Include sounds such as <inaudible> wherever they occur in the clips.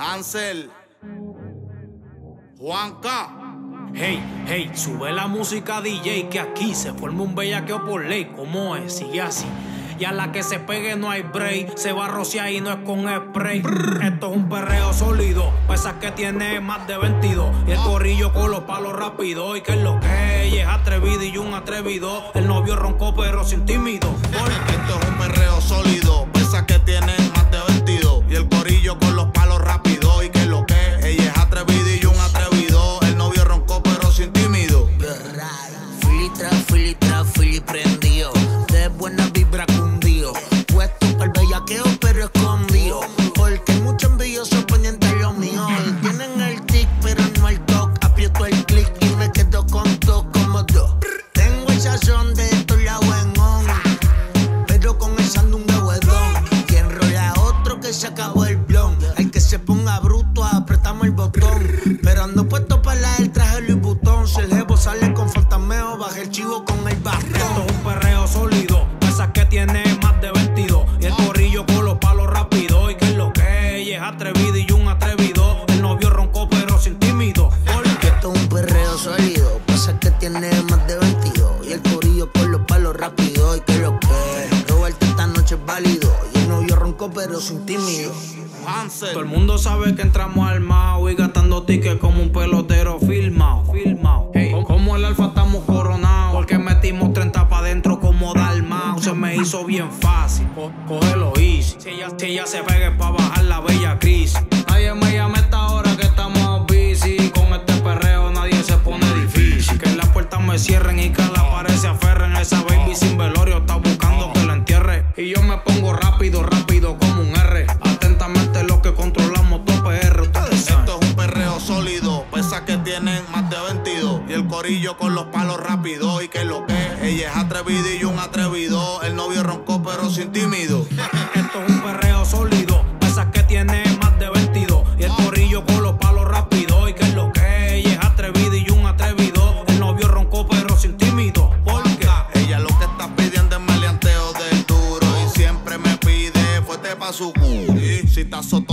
Hansel. Juanca. Hey, hey, sube la música DJ que aquí se forma un bellaqueo por ley. ¿Cómo es? Sigue así. Y a la que se pegue no hay break. Se va a rociar y no es con spray. Esto es un perreo sólido. Pesas que tiene más de 22. Y el corrillo con los palos rápido. Y que es lo que ella es atrevido y un atrevido. El novio roncó pero sin tímido. <laughs> del traje Louis Vuitton. Si el jevo sale con fantameo, baja el chivo con el es un perreo sólido. Pesas que tiene más de 22. Y el corrillo con los palos rápido. Y que es lo que ella es atrevida y un atrevido. El novio roncó pero sin tímido. Porque Esto es un perreo sólido. Válido. Y el novio ronco pero sin tímido. Hansel. Todo el mundo sabe que entramos armados y gastando tickets como un pelotero filmado. filmado. Hey, como el alfa estamos coronados. Porque metimos 30 pa' dentro como Dalmau. Se me hizo bien fácil. Co- cógelo easy. Si ella, si ella se pegue pa' bajar la bella crisis. Nadie me llame a esta hora que estamos busy. Con este perreo nadie se pone difícil. Que las puertas me cierren y que la pared se aferren. Esa baby sin velorio está corillo con los palos rápido. Y que lo que ella es atrevida y un atrevido. El novio roncó pero sin tímido. <laughs> Esto es un perreo sólido. Pesas que tiene más de 22. Y el corrillo con los palos rápido. Y que es lo que ella es atrevida y un atrevido. El novio roncó pero sin tímido. Porque Ella lo que está pidiendo es maleanteo del duro. Y siempre me pide fuerte pa' su culo. Si te azoto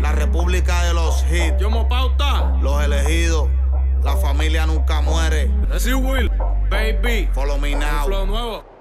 La república de los hits. Yomo Pauta. Los elegidos. La familia nunca muere. Decir Will. Baby. Follow me now. Flow nuevo.